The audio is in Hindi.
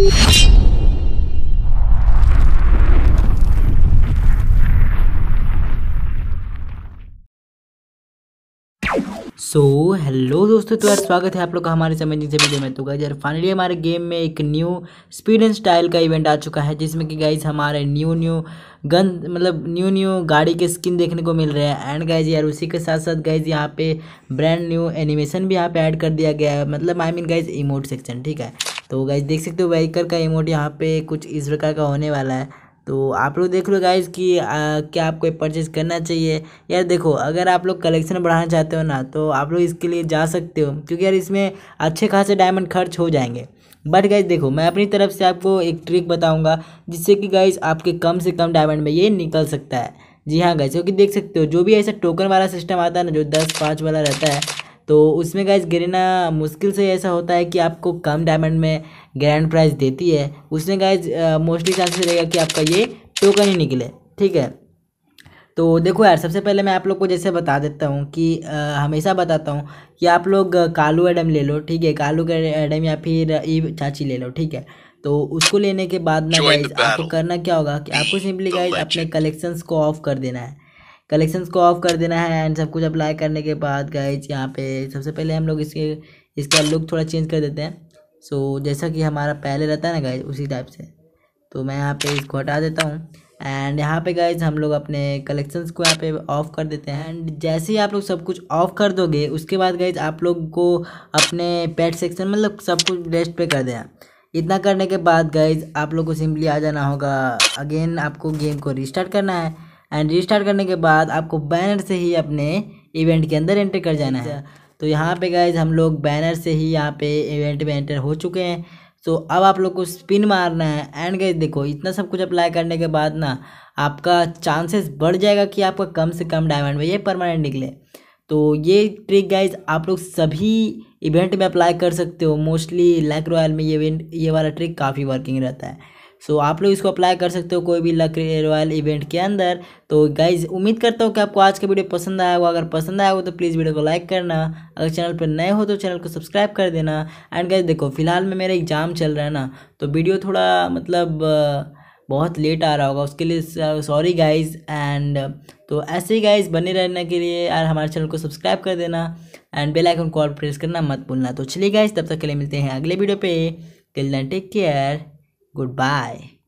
सो so, हेलो दोस्तों तो यार स्वागत है आप लोग का हमारे समझिंग से वीडियो में। तो गाइज़ यार फाइनली हमारे गेम में एक न्यू स्पीड एंड स्टाइल का इवेंट आ चुका है जिसमें कि गाइज़ हमारे न्यू न्यू गन मतलब न्यू न्यू गाड़ी के स्किन देखने को मिल रहे हैं। एंड गाइज़ यार उसी के साथ साथ गाइज़ यहाँ पे ब्रांड न्यू एनिमेशन भी यहाँ पे ऐड कर दिया गया है। मतलब I mean guys emote section ठीक है? तो गाइज़ देख सकते हो व्हीकल का इमोट यहाँ पे कुछ इस प्रकार का होने वाला है। तो आप लोग देख लो गाइज़ कि क्या आपको परचेज करना चाहिए? यार देखो, अगर आप लोग कलेक्शन बढ़ाना चाहते हो ना तो आप लोग इसके लिए जा सकते हो, क्योंकि यार इसमें अच्छे खासे डायमंड खर्च हो जाएँगे। बट गाइज़ देखो, मैं अपनी तरफ़ से आपको एक ट्रिक बताऊँगा, जिससे कि गाइज़ आपके कम से कम डायमंड में ये निकल सकता है। जी हाँ गाइज़ क्योंकि देख सकते हो, जो भी ऐसा टोकन वाला सिस्टम आता है ना, जो दस पाँच वाला रहता है तो उसमें गाइज़ गिरना मुश्किल से ऐसा होता है कि आपको कम डायमंड में ग्रैंड प्राइज देती है। उसमें गाइज़ मोस्टली चांसेस रहेगा कि आपका ये टोकन ही निकले ठीक है? तो देखो यार सबसे पहले मैं आप लोग को जैसे बता देता हूँ कि आ, हमेशा बताता हूँ कि आप लोग कालू एडम ले लो ठीक है? कालू का एडम या फिर ई चाची ले लो ठीक है? तो उसको लेने के बाद ना गाइज़ आपको करना क्या होगा कि आपको सिंपली गाइज़ अपने कलेक्शंस को ऑफ़ कर देना है। कलेक्शंस को ऑफ़ कर देना है एंड सब कुछ अप्लाई करने के बाद गाइज़ यहाँ पे सबसे पहले हम लोग इसके इसका लुक थोड़ा चेंज कर देते हैं। सो so, जैसा कि हमारा पहले रहता है ना गाइज़ उसी टाइप से। तो मैं यहाँ पे इसको हटा देता हूँ। एंड यहाँ पे गाइज़ हम लोग अपने कलेक्शंस को यहाँ पे ऑफ़ कर देते हैं। एंड जैसे ही आप लोग सब कुछ ऑफ़ कर दोगे उसके बाद गाइज़ आप लोग को अपने पेट सेक्शन मतलब सब कुछ रेस्ट पे कर देना। इतना करने के बाद गाइज़ आप लोग को सिंपली आ जाना होगा। अगेन आपको गेम को रिस्टार्ट करना है। एंड रिस्टार्ट करने के बाद आपको बैनर से ही अपने इवेंट के अंदर एंटर कर जाना है। तो यहाँ पे गाइज़ हम लोग बैनर से ही यहाँ पे इवेंट में एंटर हो चुके हैं। सो तो अब आप लोग को स्पिन मारना है। एंड गाइज़ देखो, इतना सब कुछ अप्लाई करने के बाद ना आपका चांसेस बढ़ जाएगा कि आपका कम से कम डायमंड में ये परमानेंट निकले। तो ये ट्रिक गाइज़ आप लोग सभी इवेंट में अप्लाई कर सकते हो। मोस्टली लैक रॉयल में ये इवेंट ये वाला ट्रिक काफ़ी वर्किंग रहता है। सो आप लोग इसको अप्लाई कर सकते हो कोई भी लक रॉयल इवेंट के अंदर। तो गाइज़ उम्मीद करता हूँ कि आपको आज का वीडियो पसंद आया होगा। अगर पसंद आया हो तो प्लीज़ वीडियो को लाइक करना। अगर चैनल पर नए हो तो चैनल को सब्सक्राइब कर देना। एंड गाइज़ देखो, फ़िलहाल में मेरा एग्ज़ाम चल रहा है ना तो वीडियो थोड़ा मतलब बहुत लेट आ रहा होगा। उसके लिए सॉरी गाइज़ एंड तो ऐसे ही गाइज़ बने रहने के लिए यार हमारे चैनल को सब्सक्राइब कर देना। एंड बेल आइकन कॉल प्रेस करना मत भूलना। तो चलिए गाइज़ तब तक के लिए मिलते हैं अगले वीडियो पे। Till then take care Goodbye.